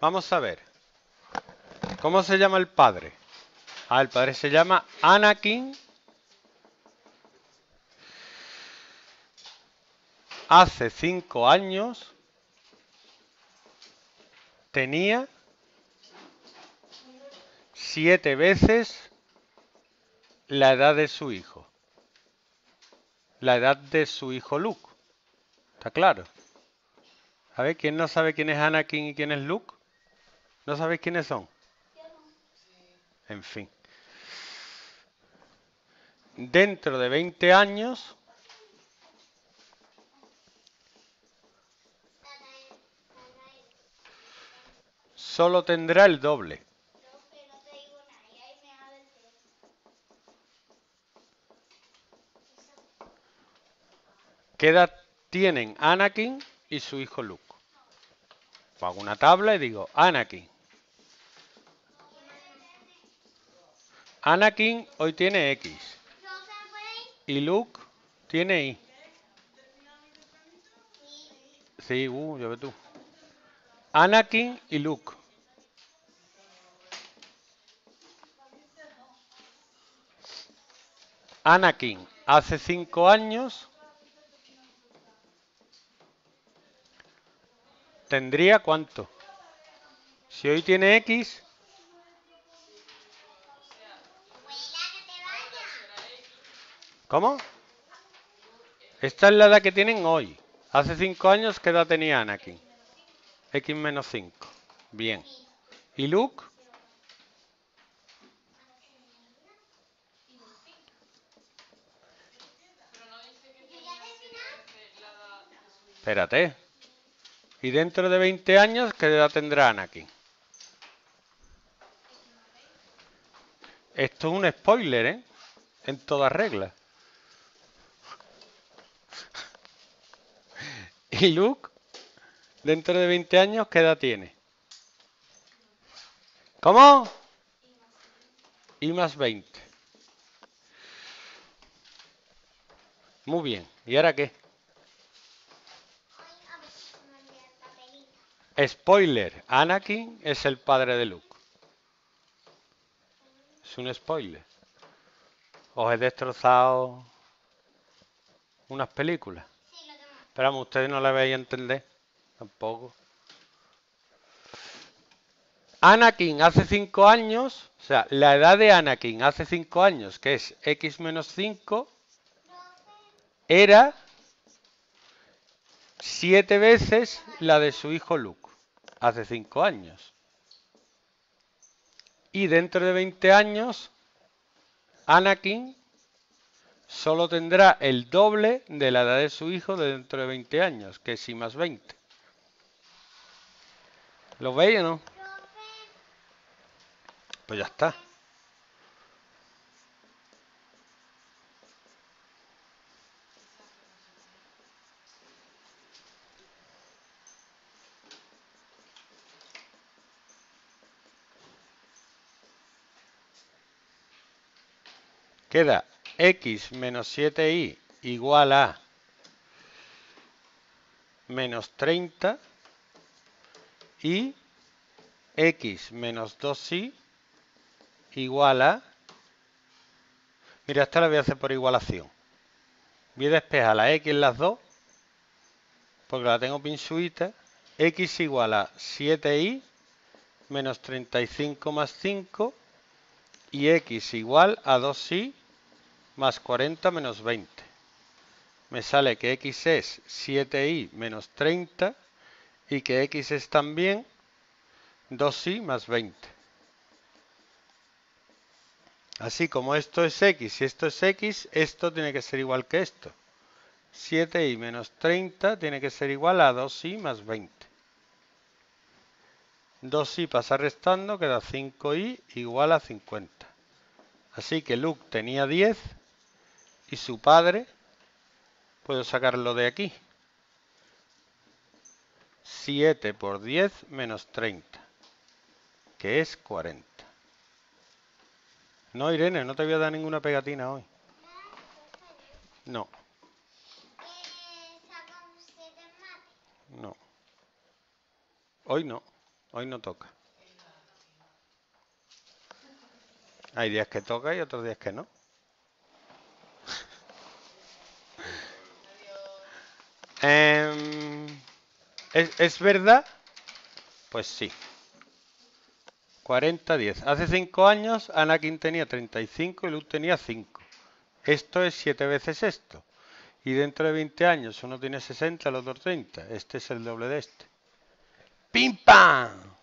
Vamos a ver. ¿Cómo se llama el padre? Ah, el padre se llama Anakin. Hace cinco años tenía siete veces la edad de su hijo. La edad de su hijo Luke. ¿Está claro? A ver, ¿quién no sabe quién es Anakin y quién es Luke? ¿No sabéis quiénes son? En fin. Dentro de 20 años solo tendrá el doble. ¿Qué edad tienen Anakin y su hijo Luke? Hago una tabla y digo Anakin. Anakin hoy tiene X. Y Luke tiene Y. Sí, uh, ya ves tú. Anakin y Luke. Anakin hace cinco años tendría cuánto? Si hoy tiene X, ¿Cómo? Esta es la edad que tienen hoy. Hace cinco años, ¿qué edad tenía Anakin? X menos 5. Bien. ¿Y Luke? Espérate. Y dentro de 20 años, ¿qué edad tendrá Anakin? Esto es un spoiler, ¿eh? En todas reglas. ¿Y Luke? Dentro de 20 años, ¿qué edad tiene? ¿Cómo? Y más 20. Muy bien. ¿Y ahora qué? Spoiler. Anakin es el padre de Luke. Es un spoiler. Os he destrozado unas películas. Pero ustedes no la veis entender. Tampoco. Anakin hace 5 años, o sea, la edad de Anakin hace 5 años, que es x menos 5, era 7 veces la de su hijo Luke, hace 5 años. Y dentro de 20 años, Anakin solo tendrá el doble de la edad de su hijo dentro de 20 años, que es I más 20. ¿Lo veis o no? Pues ya está. Queda x menos 7y igual a menos 30 y x menos 2y igual a... Mira, esta la voy a hacer por igualación. Voy a despejar la x en las dos, porque la tengo pinzuita. x igual a 7y menos 35 más 5 y x igual a 2y más 40 menos 20. Me sale que x es 7y menos 30 y que x es también 2y más 20. Así como esto es x y esto es x, esto tiene que ser igual que esto. 7y menos 30 tiene que ser igual a 2y más 20. 2y pasa restando, queda 5y igual a 50. Así que Luke tenía 10 y su padre, puedo sacarlo de aquí. 7 por 10 menos 30, que es 40. No, Irene, no te voy a dar ninguna pegatina hoy. No. No. Hoy no. Hoy no toca. Hay días que toca y otros días que no. ¿Es, ¿Es verdad? Pues sí. 40-10. Hace 5 años Anakin tenía 35 y Luke tenía 5. Esto es 7 veces esto. Y dentro de 20 años uno tiene 60, el otro 30. Este es el doble de este. ¡Pim pam!